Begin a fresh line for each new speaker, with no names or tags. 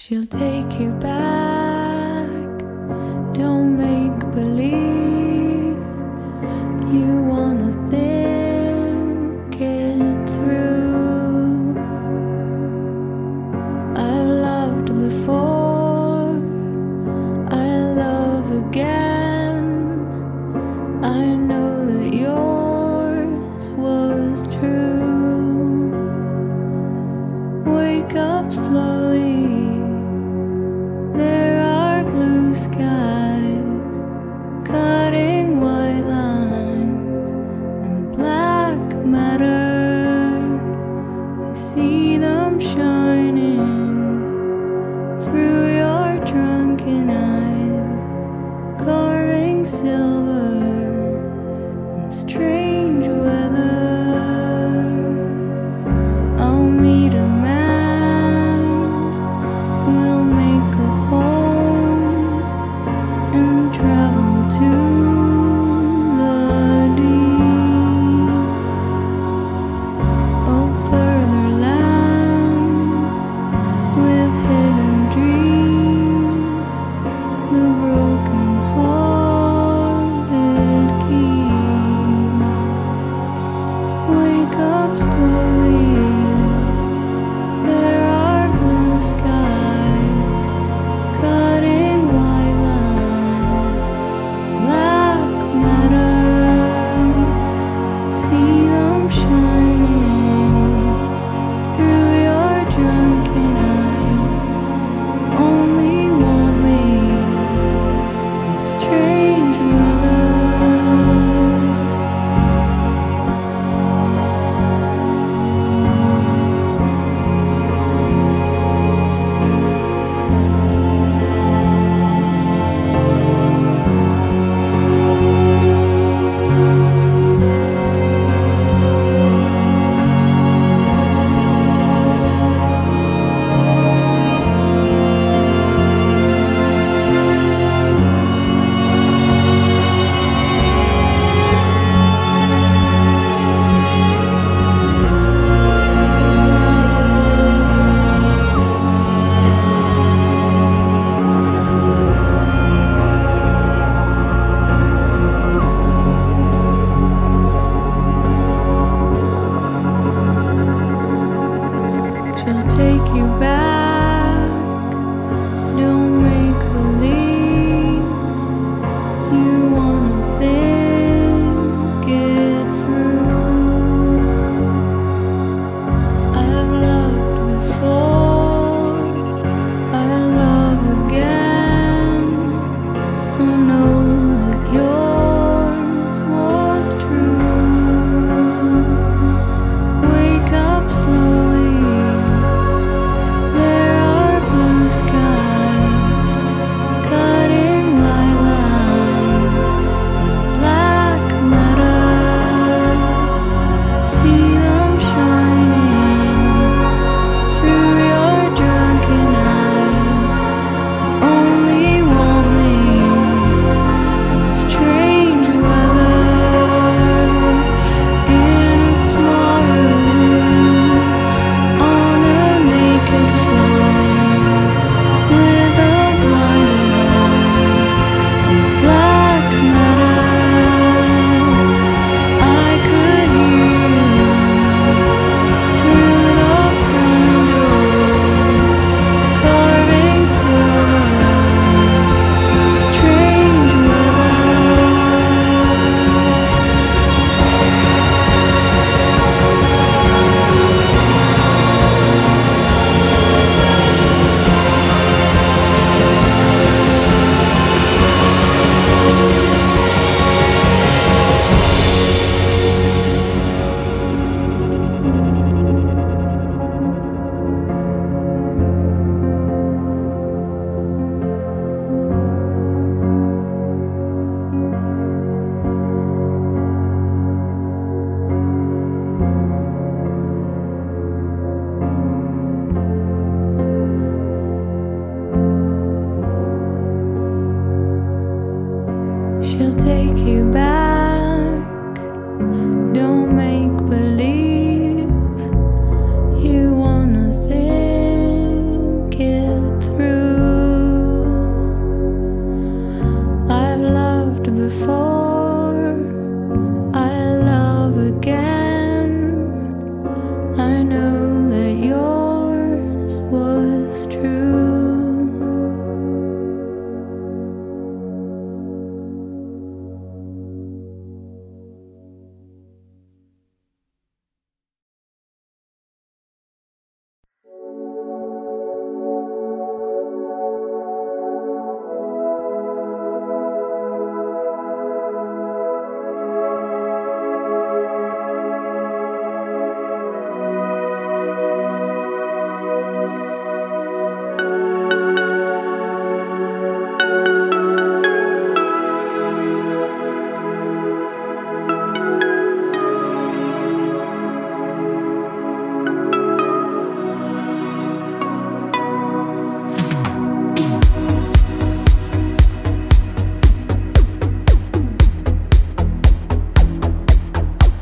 She'll take you back. Don't make believe. broken carving silver. she'll take you back. Don't make